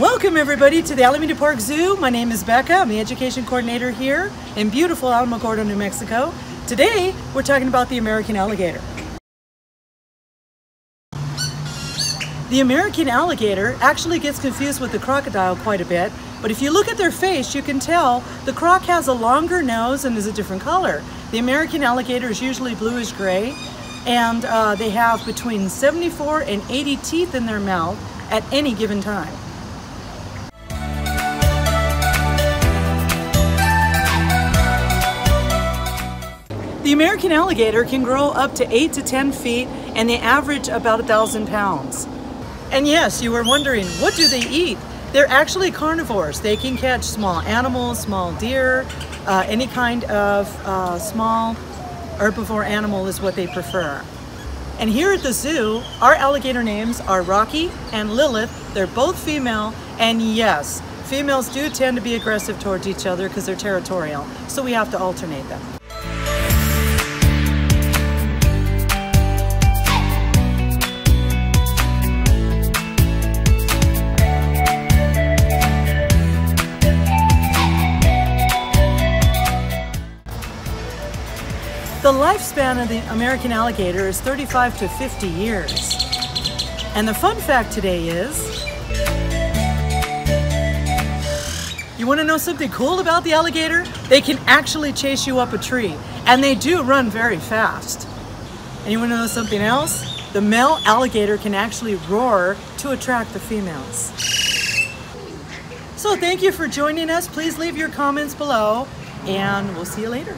Welcome everybody to the Alameda Park Zoo. My name is Becca. I'm the education coordinator here in beautiful Alamogordo, New Mexico. Today we're talking about the American alligator. The American alligator actually gets confused with the crocodile quite a bit, but if you look at their face, you can tell the croc has a longer nose and is a different color. The American alligator is usually bluish gray, and uh, they have between 74 and 80 teeth in their mouth at any given time. The American alligator can grow up to 8 to 10 feet and they average about a thousand pounds. And yes, you were wondering, what do they eat? They're actually carnivores. They can catch small animals, small deer, uh, any kind of uh, small herbivore animal is what they prefer. And here at the zoo, our alligator names are Rocky and Lilith. They're both female, and yes, females do tend to be aggressive towards each other because they're territorial, so we have to alternate them. The lifespan of the American alligator is 35 to 50 years. And the fun fact today is, you wanna know something cool about the alligator? They can actually chase you up a tree, and they do run very fast. And you wanna know something else? The male alligator can actually roar to attract the females. So thank you for joining us. Please leave your comments below, and we'll see you later.